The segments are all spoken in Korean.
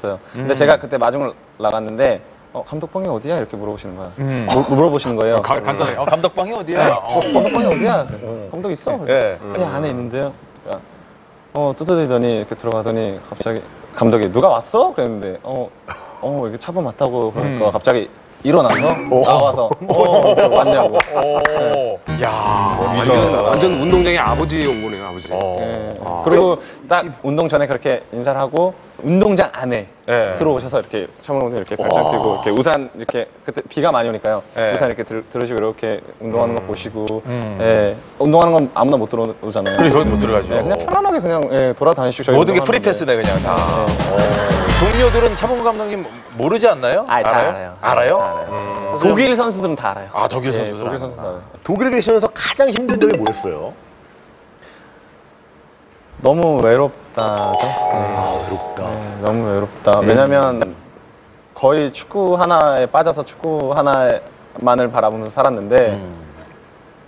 있었어요. 근데 제가 그때 마중을 나갔는데 어, 감독방이 어디야? 이렇게 물어보시는 거야. 음. 물- 물어보시는 거예요. 가- 간단해. 어, 감독방이 어디야? 어. 어, 감독방이 어디야? 감독 있어? 예. 네, 안에 있는데요. 그러니까 어, 뚜드리더니 이렇게 들어가더니 갑자기 감독이 누가 왔어? 그랬는데 어, 어, 이렇게 차범 왔다고 그러니까 음. 갑자기 일어나서 나와서 어, 왔냐고. 오. 야. 완전, 완전 운동장의 아버지 온 거네요, 아버지. 어. 예. 아. 그리고 딱 운동 전에 그렇게 인사를 하고 운동장 안에 예. 들어오셔서 이렇게 차범 이렇게 팔짱 끼고 이렇게 우산 이렇게 그때 비가 많이 오니까요. 예. 우산 이렇게 들, 들으시고 이렇게 운동하는 거 보시고 음. 예. 운동하는 건 아무나 못 들어오잖아요. 그래, 거기 못 들어가죠. 예, 그냥 편안하게 그냥 예, 돌아다니시고 저희 모든 게 운동하는데. 프리패스네 그냥 다. 네. 어. 동료들은 차범근 감독님 모르지 않나요? 아, 다 알아요. 알아요? 다 알아요. 음. 독일 선수들은 다 알아요. 아, 독일 예, 선수들 독일. 선수들. 독일에 계시면서 가장 힘든 점이 뭐였어요? 너무 외롭다죠. 아, 외롭다. 네, 너무 외롭다. 왜냐면 거의 축구 하나에 빠져서 축구 하나만을 바라보면서 살았는데 음.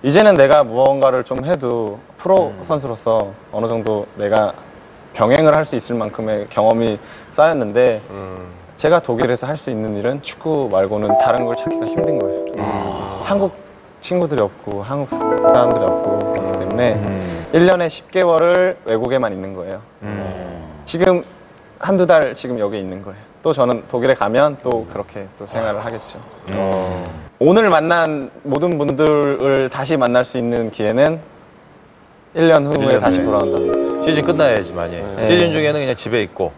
이제는 내가 무언가를 좀 해도 프로 선수로서 어느 정도 내가 병행을 할 수 있을 만큼의 경험이 쌓였는데 제가 독일에서 할 수 있는 일은 축구 말고는 다른 걸 찾기가 힘든 거예요. 한국 친구들이 없고 한국 사람들이 없고 그렇기 때문에 음. 1년에 10개월을 외국에만 있는 거예요. 음. 지금 한두 달 지금 여기 있는 거예요. 또 저는 독일에 가면 또 그렇게 또 생활을 하겠죠. 음. 오늘 만난 모든 분들을 다시 만날 수 있는 기회는 1년 후에 1년 다시 후에. 돌아온다는 시즌 끝나야지 만이. 네. 시즌 중에는 그냥 집에 있고.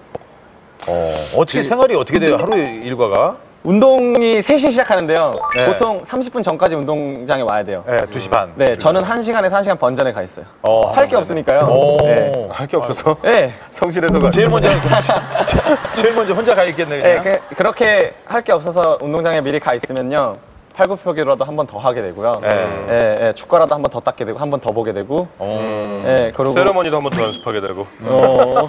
어, 어떻게 생활이 어떻게 돼요? 하루 일과가? 운동이 3시 시작하는데요. 네. 보통 30분 전까지 운동장에 와야 돼요. 네, 2시 반. 네, 저는 1시간에서 1시간 번전에 가 있어요. 어, 할 게 없으니까요. 오. 네. 할 게 없어서? 네. 성실해서 가. 제일 먼저, 제일 먼저 혼자 가 있겠네, 네, 그냥. 그, 렇게 할 게 없어서 운동장에 미리 가 있으면요. 팔굽혀펴기라도 한 번 더 하게 되고요. 네. 예, 예, 축구화라도 한 번 더 닦게 되고, 한 번 더 보게 되고. 어. 예, 그리고. 세레머니도 한 번 더 연습하게 되고. 어,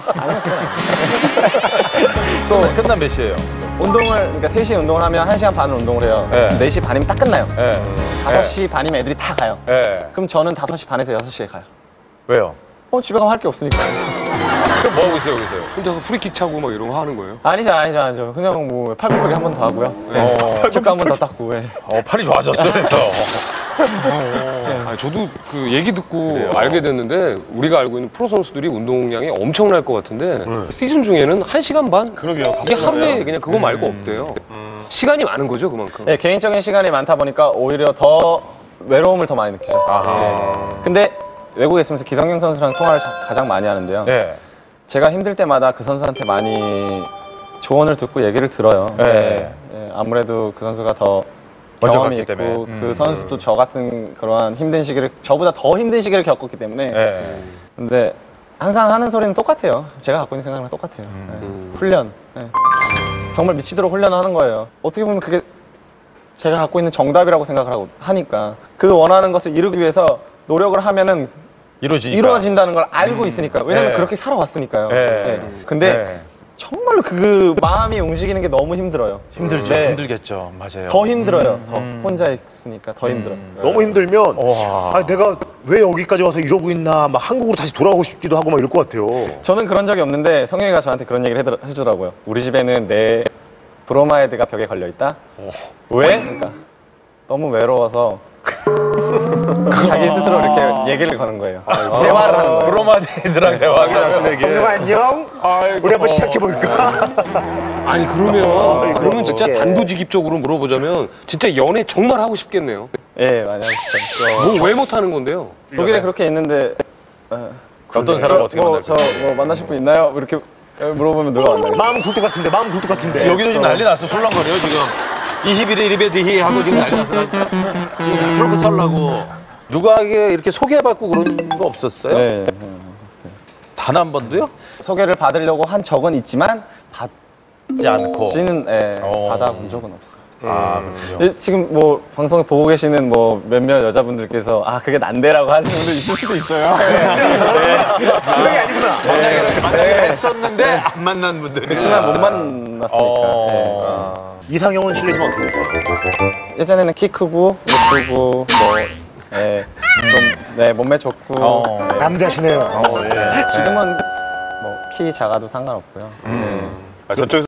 또 끝난 몇 시에요? 운동을, 그러니까 3시에 운동을 하면 1시간 반을 운동을 해요. 네. 4시 반이면 딱 끝나요. 예. 5시 반이면 애들이 다 가요. 예. 그럼 저는 5시 반에서 6시에 가요. 왜요? 어, 집에 가면 할 게 없으니까. 그럼 뭐 하고 있어요, 여기서요? 혼자서 프리킥 차고 막 이런 거 하는 거예요? 아니죠, 아니죠, 아니죠. 그냥 뭐, 팔굽혀펴기 한 번 더 하고요. 어. 예. 축구화 한번 더 닦고, 예. 어, 팔이 좋아졌어요, 그래서. 아, 저도 그 얘기 듣고 그래요? 알게 됐는데 우리가 알고 있는 프로 선수들이 운동량이 엄청날 것 같은데 시즌 중에는 1시간 반? 그러게요. 이게 하루에 그냥 그거 말고 음. 없대요. 시간이 많은 거죠, 그만큼. 예, 개인적인 시간이 많다 보니까 오히려 더 외로움을 더 많이 느끼죠. 아하. 근데 외국에 있으면서 기성용 선수랑 통화를 자- 가장 많이 하는데요. 네. 제가 힘들 때마다 그 선수한테 많이 조언을 듣고 얘기를 들어요. 네. 예, 예, 아무래도 그 선수가 더 경험이 있고 때문에. 그 음. 선수도 저 같은 그러한 힘든 시기를 저보다 더 힘든 시기를 겪었기 때문에 네. 근데 항상 하는 소리는 똑같아요. 제가 갖고 있는 생각이랑 똑같아요. 음. 예. 훈련. 예. 정말 미치도록 훈련을 하는 거예요. 어떻게 보면 그게 제가 갖고 있는 정답이라고 생각을 하고 하니까 그 원하는 것을 이루기 위해서 노력을 하면은 이루어지니까. 이루어진다는 걸 알고 있으니까. 왜냐면 네. 그렇게 살아왔으니까요. 네. 네. 근데 네. 정말로 그 마음이 움직이는 게 너무 힘들어요. 힘들죠. 네. 힘들겠죠. 맞아요. 더 힘들어요. 더 음. 혼자 있으니까 더 힘들어요. 음. 너무 힘들면 와. 아 내가 왜 여기까지 와서 이러고 있나 막 한국으로 다시 돌아오고 싶기도 하고 막 이럴 것 같아요. 저는 그런 적이 없는데 성영이가 저한테 그런 얘기를 해드- 해주더라고요. 우리 집에는 내 브로마이드가 벽에 걸려 있다. 왜? 그러니까 너무 외로워서 자기 스스로 이렇게 얘기를 거는 거예요. 대화를 하는 거예요. 브로마디들랑 대화하는 성룡아 안녕. 우리 한번 시작해 볼까? 아니 그러면 어, 그러면 진짜. 단도직입적으로 물어보자면 진짜 연애 정말 하고 싶겠네요. 예, 많이 하고 싶어요. 뭐왜 못하는 건데요? 독일에 그렇게 있는데 어, 어떤 사람 어떻게 뭐, 만날 저, 뭐 만나실 분 있나요? 이렇게 물어보면 누가 만나요? 마음 굴것 같은데 마음 굴것 같은데. 여기도 지금 난리 났어. 술렁거려요, 지금. 이히비리 이리베 디히 하고 지금 난리 났어. 트로크 썰라고. 누가에게 이렇게 소개받고 그런 거 없었어요? 네, 네, 없었어요. 단한 번도요? 소개를 받으려고 한 적은 있지만 받지 않고. 받지는 예, 어. 받아본 적은 없어요. 아, 그렇군요. 예, 지금 뭐 방송을 보고 계시는 뭐 몇몇 여자분들께서 아 그게 난데라고 하시는 분들 있을 수도 있어요. 네. 그런 게 아니구나. 네. 만나기로 네. 했었는데 안 만난 분들. 그렇지만 못 만났으니까. 어. 네. 이상형은 실례지만 어떻게 되세요? 예전에는 키 크고 예쁘고 뭐 예, 좀 네, 몸매 좋고 어. 네. 남자시네요. 어, 예. 지금은 뭐 키 작아도 상관없고요. 음. 아, 저쪽에서